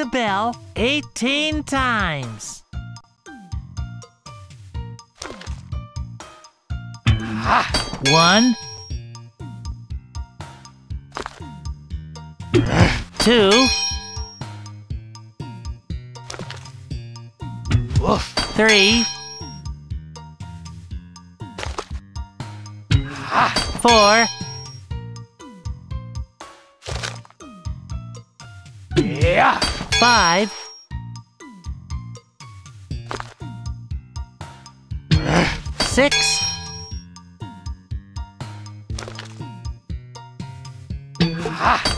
the bell 18 times. One, two, three, four, five, six,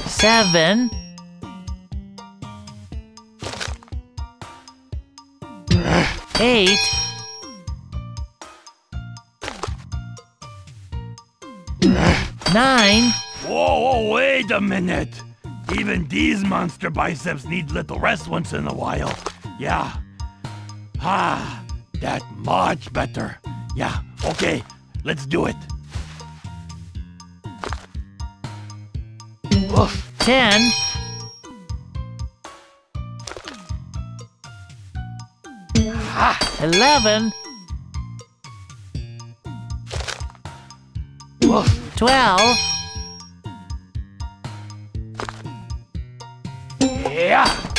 seven, eight, nine, Whoa, whoa, wait a minute. Even these monster biceps need little rest once in a while. Yeah. Ah, that much better. Yeah, okay, let's do it. Oof. Eleven. Oof. twelve, Yeah.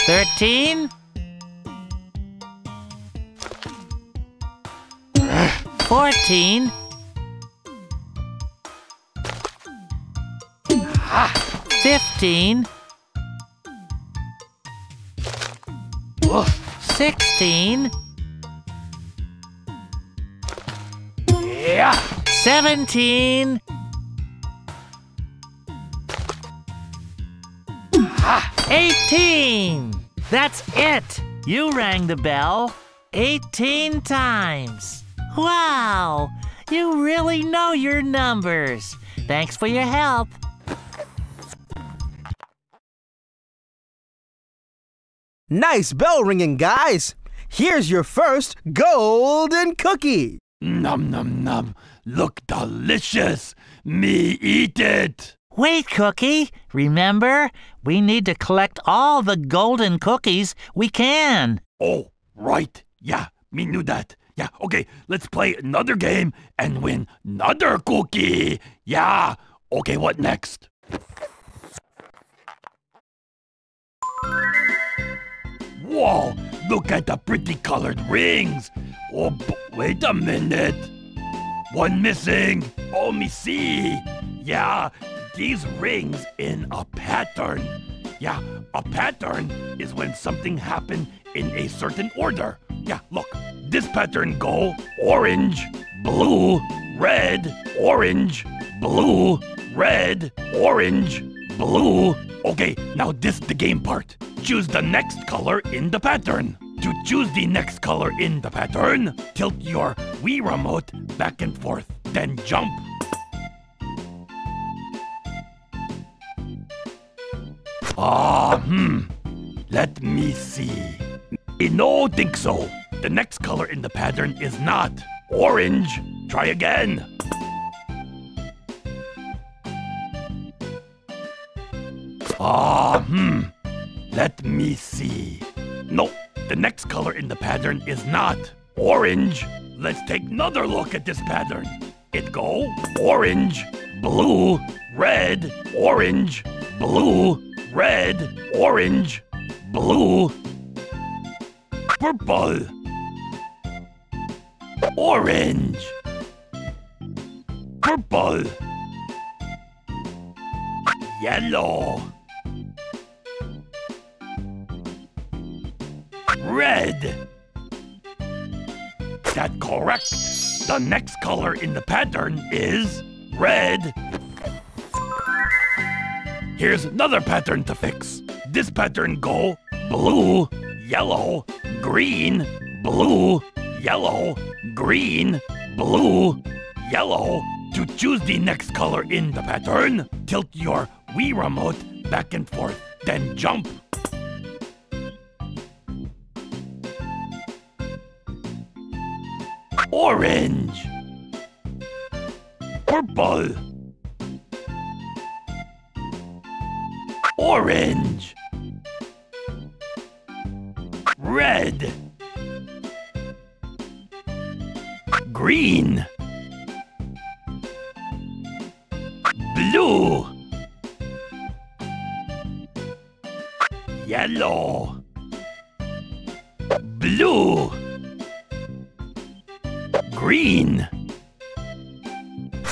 Thirteen, fourteen, fifteen, sixteen, Yeah. seventeen, eighteen. That's it. You rang the bell 18 times. Wow, you really know your numbers. Thanks for your help. Nice bell ringing, guys. Here's your first golden cookie. Num num num. Look delicious. Me eat it. Wait, Cookie. Remember, we need to collect all the golden cookies we can. Oh, right. Yeah, me knew that. Yeah, okay, let's play another game and win another cookie. Yeah. Okay, what next? Whoa, look at the pretty colored rings. Oh, wait a minute. One missing. Oh, me see. Yeah, these rings in a pattern. Yeah, a pattern is when something happened in a certain order. Yeah, look, this pattern go orange, blue, red, orange, blue, red, orange, blue. Okay, now this the game part. Choose the next color in the pattern. To choose the next color in the pattern, tilt your Wii remote back and forth, then jump. Ah, hmm. Let me see. I no think so. The next color in the pattern is not orange. Try again. Ah, hmm. Let me see. No, the next color in the pattern is not orange. Let's take another look at this pattern. It go orange, blue, red, orange, blue, red, orange, blue, purple, orange, purple, yellow, red. That correct. The next color in the pattern is red. Here's another pattern to fix. This pattern go blue, yellow, green, blue, yellow, green, blue, yellow. To choose the next color in the pattern, tilt your Wii remote back and forth, then jump. Orange. Purple. Orange. Red. Green. Blue. Yellow. Blue. Green.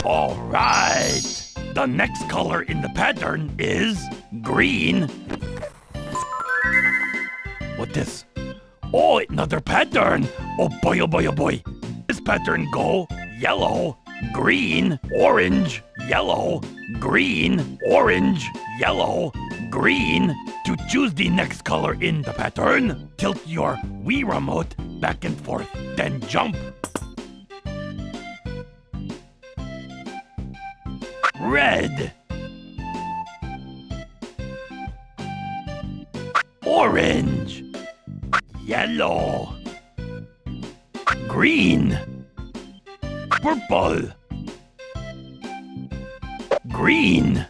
All right. The next color in the pattern is green. What this? Oh, another pattern. Oh boy, oh boy, oh boy. This pattern go yellow, green, orange, yellow, green, orange, yellow, green. To choose the next color in the pattern, tilt your Wii remote back and forth, then jump. Red. Orange. Yellow. Green. Purple. Green.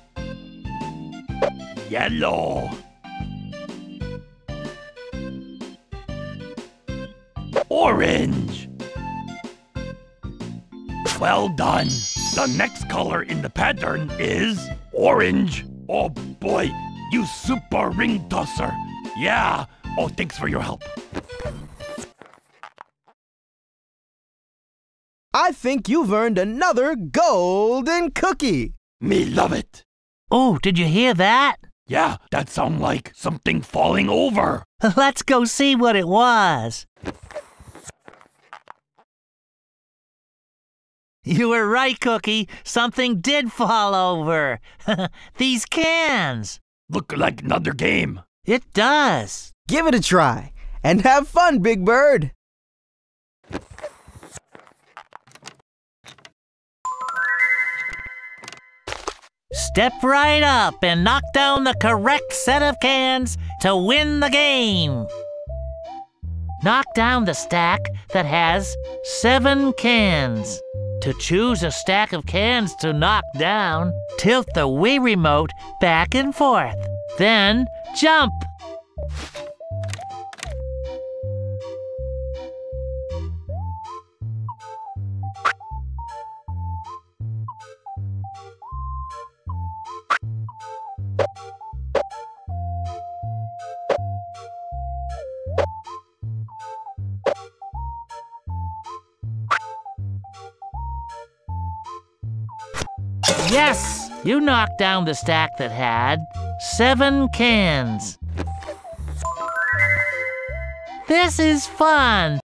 Yellow. Orange. Well done. The next color in the pattern is orange. Oh boy, you super ring tosser. Yeah. Oh, thanks for your help. I think you've earned another golden cookie. Me love it. Oh, did you hear that? Yeah, that sound like something falling over. Let's go see what it was. You were right, Cookie. Something did fall over. These cans. Look like another game. It does. Give it a try and have fun, Big Bird. Step right up and knock down the correct set of cans to win the game. Knock down the stack that has seven cans. To choose a stack of cans to knock down, tilt the Wii remote back and forth. Then jump. Yes, you knocked down the stack that had seven cans. This is fun.